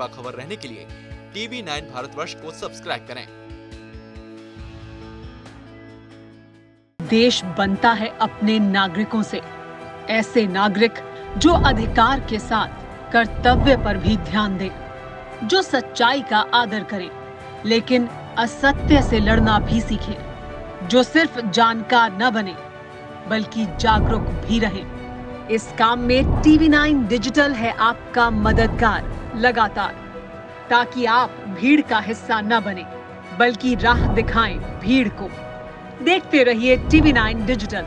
बाखबर रहने के लिए टीवी नाइन भारतवर्ष को सब्सक्राइब करें। देश बनता है अपने नागरिकों से। ऐसे नागरिक जो अधिकार के साथ कर्तव्य पर भी ध्यान दें, जो सच्चाई का आदर करें, लेकिन असत्य से लड़ना भी सीखें, जो सिर्फ़ जानकार न बने, बल्कि जागरूक भी रहें। इस काम में टीवी नाइन डिजिटल है आपका मददगार। लगातार, ताकि आप भीड़ का हिस्सा न बने, बल्कि राह दिखाएँ भीड़ को। देखते रहिए टीवी नाइन डिजिटल।